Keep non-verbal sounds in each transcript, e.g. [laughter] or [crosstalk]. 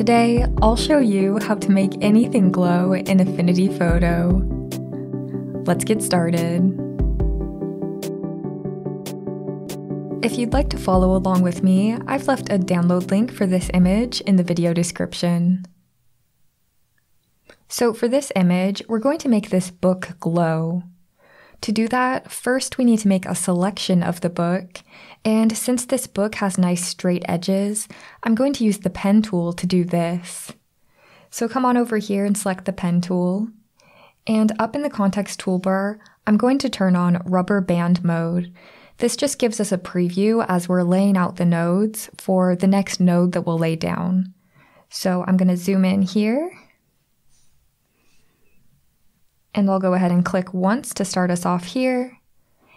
Today, I'll show you how to make anything glow in Affinity Photo. Let's get started. If you'd like to follow along with me, I've left a download link for this image in the video description. So for this image, we're going to make this book glow. To do that, first we need to make a selection of the book, and since this book has nice straight edges, I'm going to use the pen tool to do this. So come on over here and select the pen tool, and up in the context toolbar, I'm going to turn on rubber band mode. This just gives us a preview as we're laying out the nodes for the next node that we'll lay down. So I'm going to zoom in here and I'll go ahead and click once to start us off here.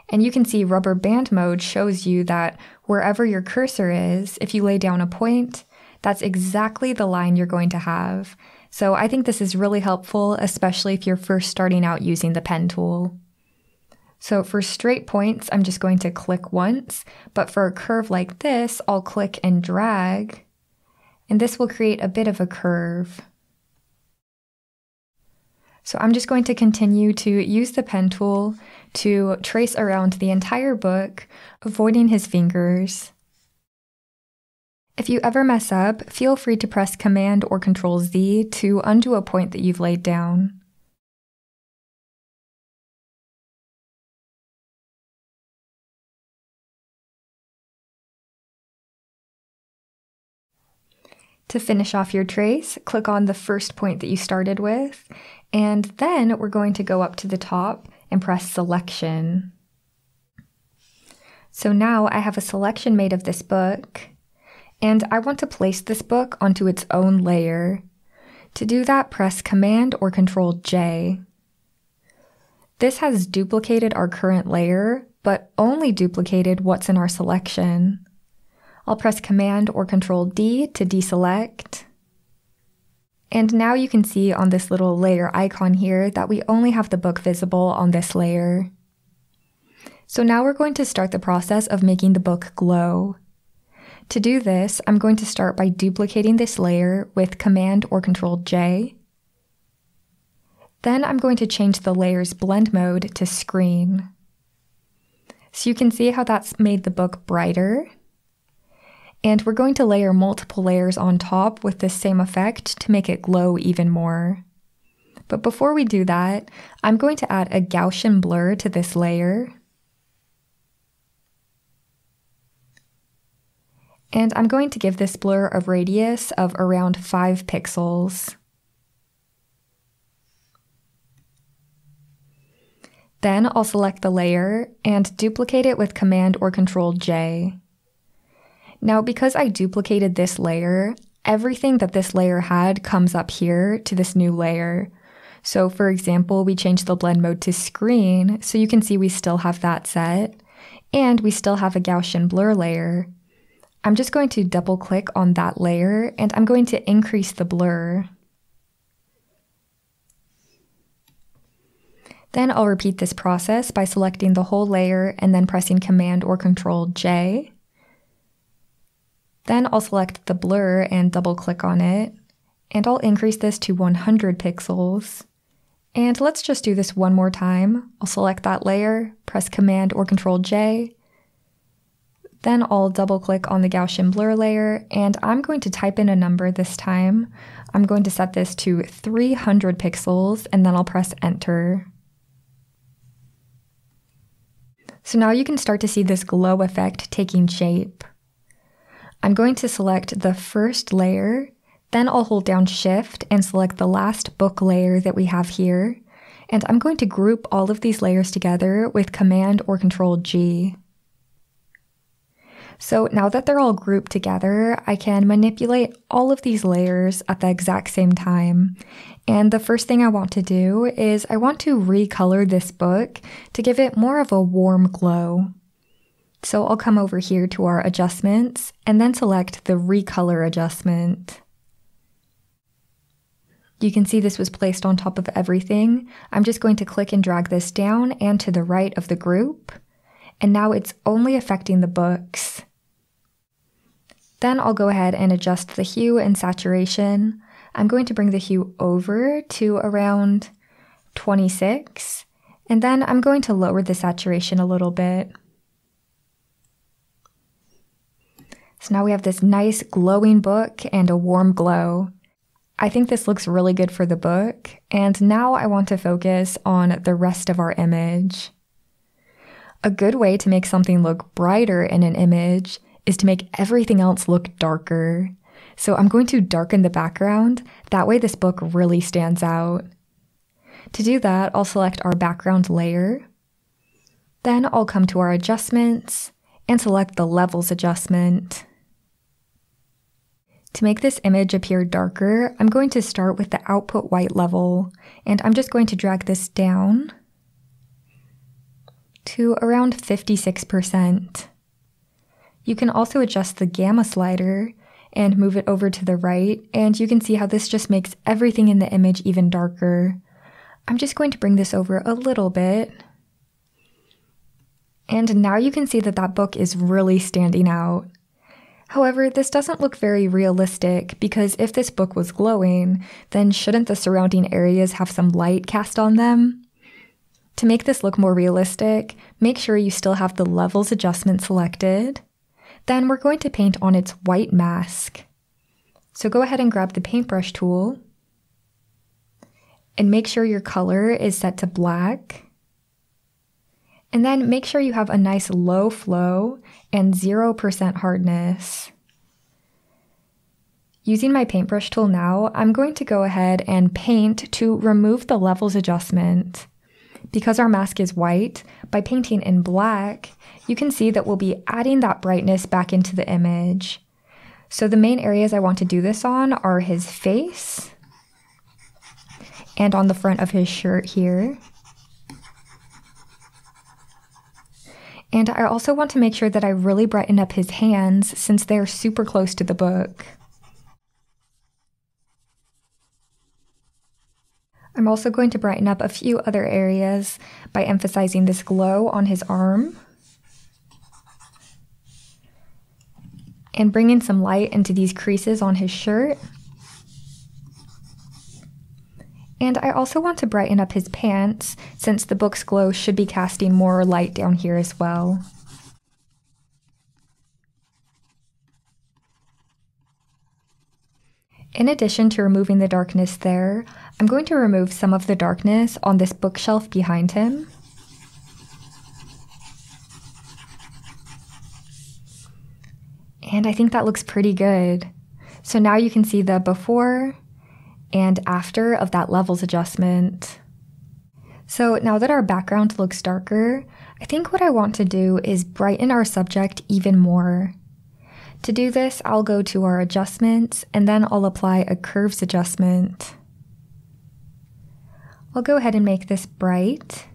And you can see rubber band mode shows you that wherever your cursor is, if you lay down a point, that's exactly the line you're going to have. So I think this is really helpful, especially if you're first starting out using the pen tool. So for straight points, I'm just going to click once, but for a curve like this, I'll click and drag, and this will create a bit of a curve. So I'm just going to continue to use the pen tool to trace around the entire book, avoiding his fingers. If you ever mess up, feel free to press Command or Control Z to undo a point that you've laid down. To finish off your trace, click on the first point that you started with and then we're going to go up to the top and press selection. So now I have a selection made of this book, and I want to place this book onto its own layer. To do that, press Command or Control J. This has duplicated our current layer, but only duplicated what's in our selection. I'll press Command or Control D to deselect. And now you can see on this little layer icon here that we only have the book visible on this layer. So now we're going to start the process of making the book glow. To do this, I'm going to start by duplicating this layer with Command or Control J. Then I'm going to change the layer's blend mode to screen. So you can see how that's made the book brighter. And we're going to layer multiple layers on top with this same effect to make it glow even more. But before we do that, I'm going to add a Gaussian blur to this layer. And I'm going to give this blur a radius of around 5 pixels. Then I'll select the layer and duplicate it with Command or Control J. Now, because I duplicated this layer, everything that this layer had comes up here to this new layer. So for example, we changed the blend mode to screen, so you can see we still have that set, and we still have a Gaussian blur layer. I'm just going to double click on that layer, and I'm going to increase the blur. Then I'll repeat this process by selecting the whole layer and then pressing Command or Control J. Then I'll select the blur and double click on it, and I'll increase this to 100 pixels. And let's just do this one more time. I'll select that layer, press Command or Control J. Then I'll double click on the Gaussian blur layer, and I'm going to type in a number this time. I'm going to set this to 300 pixels, and then I'll press Enter. So now you can start to see this glow effect taking shape. I'm going to select the first layer, then I'll hold down shift and select the last book layer that we have here. And I'm going to group all of these layers together with command or control G. So now that they're all grouped together, I can manipulate all of these layers at the exact same time. And the first thing I want to do is I want to recolor this book to give it more of a warm glow. So I'll come over here to our adjustments and then select the recolor adjustment. You can see this was placed on top of everything. I'm just going to click and drag this down and to the right of the group. And now it's only affecting the books. Then I'll go ahead and adjust the hue and saturation. I'm going to bring the hue over to around 26, and then I'm going to lower the saturation a little bit. So now we have this nice glowing book and a warm glow. I think this looks really good for the book, and now I want to focus on the rest of our image. A good way to make something look brighter in an image is to make everything else look darker. So I'm going to darken the background, that way this book really stands out. To do that, I'll select our background layer. Then I'll come to our adjustments and select the levels adjustment. To make this image appear darker, I'm going to start with the output white level, and I'm just going to drag this down to around 56%. You can also adjust the gamma slider and move it over to the right, and you can see how this just makes everything in the image even darker. I'm just going to bring this over a little bit. And now you can see that that book is really standing out. However, this doesn't look very realistic because if this book was glowing, then shouldn't the surrounding areas have some light cast on them? To make this look more realistic, make sure you still have the levels adjustment selected. Then we're going to paint on its white mask. So go ahead and grab the paintbrush tool and make sure your color is set to black. And then make sure you have a nice low flow and 0% hardness. Using my paintbrush tool now, I'm going to go ahead and paint to remove the levels adjustment. Because our mask is white, by painting in black, you can see that we'll be adding that brightness back into the image. So the main areas I want to do this on are his face and on the front of his shirt here. And I also want to make sure that I really brighten up his hands since they're super close to the book. I'm also going to brighten up a few other areas by emphasizing this glow on his arm. And bringing some light into these creases on his shirt. And I also want to brighten up his pants, since the book's glow should be casting more light down here as well. In addition to removing the darkness there, I'm going to remove some of the darkness on this bookshelf behind him. And I think that looks pretty good. So now you can see the before and after of that levels adjustment. So now that our background looks darker, I think what I want to do is brighten our subject even more. To do this, I'll go to our adjustments and then I'll apply a curves adjustment. I'll go ahead and make this bright.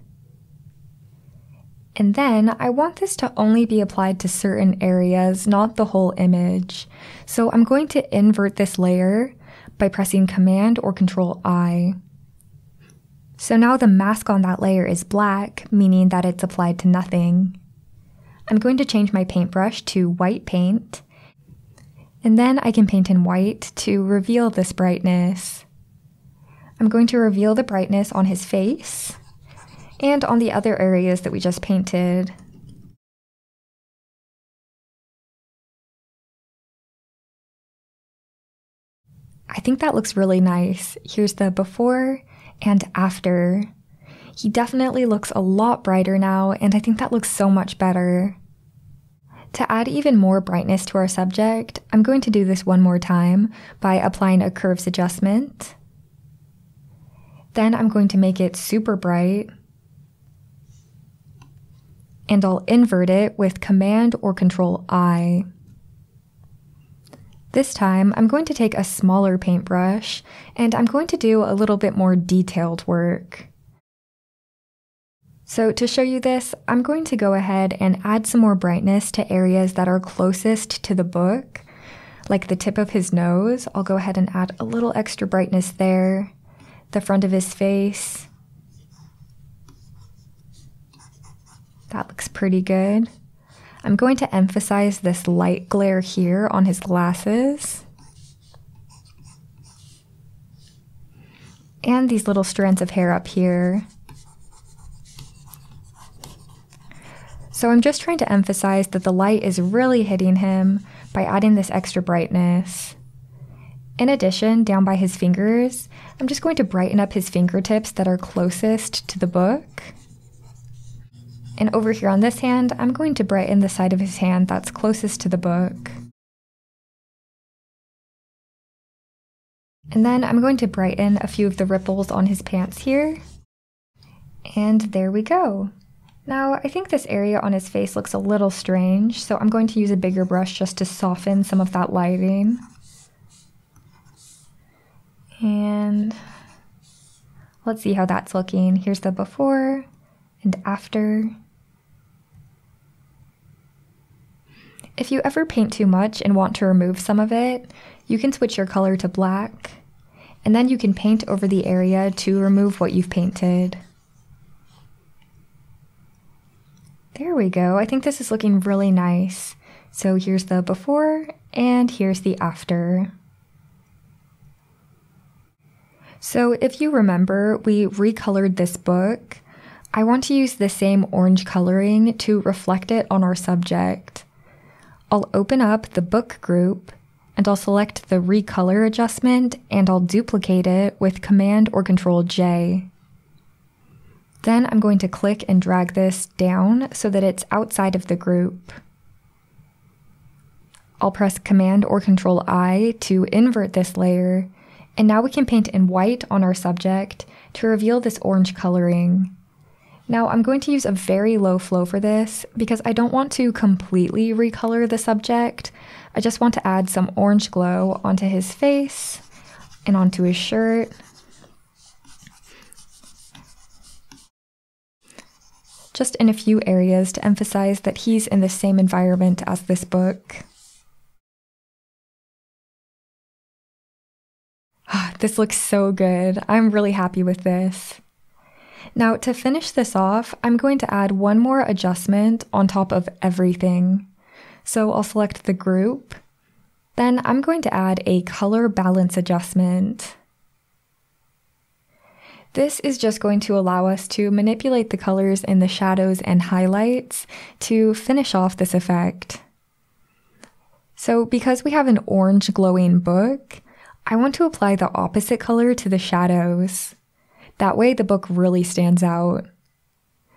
And then I want this to only be applied to certain areas, not the whole image. So I'm going to invert this layer by pressing Command or Control I. So now the mask on that layer is black, meaning that it's applied to nothing. I'm going to change my paintbrush to white paint, and then I can paint in white to reveal this brightness. I'm going to reveal the brightness on his face and on the other areas that we just painted. I think that looks really nice. Here's the before and after. He definitely looks a lot brighter now, and I think that looks so much better. To add even more brightness to our subject, I'm going to do this one more time by applying a curves adjustment. Then I'm going to make it super bright. And I'll invert it with Command or Control I. This time, I'm going to take a smaller paintbrush and I'm going to do a little bit more detailed work. So to show you this, I'm going to go ahead and add some more brightness to areas that are closest to the book, like the tip of his nose. I'll go ahead and add a little extra brightness there, the front of his face. That looks pretty good. I'm going to emphasize this light glare here on his glasses. And these little strands of hair up here. So I'm just trying to emphasize that the light is really hitting him by adding this extra brightness. In addition, down by his fingers, I'm just going to brighten up his fingertips that are closest to the book. And over here on this hand, I'm going to brighten the side of his hand that's closest to the book. And then I'm going to brighten a few of the ripples on his pants here. And there we go. Now, I think this area on his face looks a little strange, so I'm going to use a bigger brush just to soften some of that lighting. And let's see how that's looking. Here's the before and after. If you ever paint too much and want to remove some of it, you can switch your color to black, and then you can paint over the area to remove what you've painted. There we go. I think this is looking really nice. So here's the before and here's the after. So if you remember, we recolored this book. I want to use the same orange coloring to reflect it on our subject. I'll open up the book group and I'll select the recolor adjustment and I'll duplicate it with Command or Control J. Then I'm going to click and drag this down so that it's outside of the group. I'll press Command or Control I to invert this layer, and now we can paint in white on our subject to reveal this orange coloring. Now I'm going to use a very low flow for this because I don't want to completely recolor the subject. I just want to add some orange glow onto his face and onto his shirt just in a few areas to emphasize that he's in the same environment as this book. [sighs] this looks so good. I'm really happy with this. Now, to finish this off, I'm going to add one more adjustment on top of everything. So I'll select the group. Then I'm going to add a color balance adjustment. This is just going to allow us to manipulate the colors in the shadows and highlights to finish off this effect. So because we have an orange glowing book, I want to apply the opposite color to the shadows. That way the book really stands out.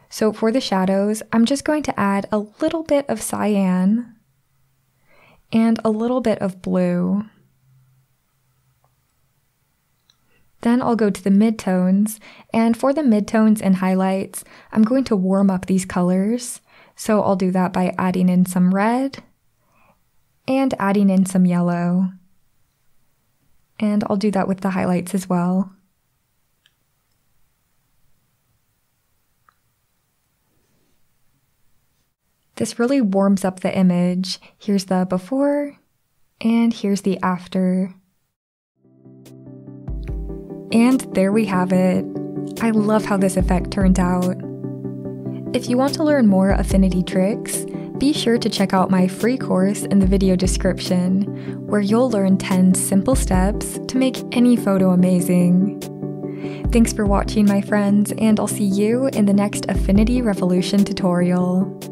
So for the shadows, I'm just going to add a little bit of cyan and a little bit of blue. Then I'll go to the midtones, and for the midtones and highlights, I'm going to warm up these colors. So I'll do that by adding in some red and adding in some yellow. And I'll do that with the highlights as well. This really warms up the image. Here's the before and here's the after. And there we have it. I love how this effect turned out. If you want to learn more affinity tricks, be sure to check out my free course in the video description, where you'll learn 10 simple steps to make any photo amazing. Thanks for watching, my friends, and I'll see you in the next Affinity Revolution tutorial.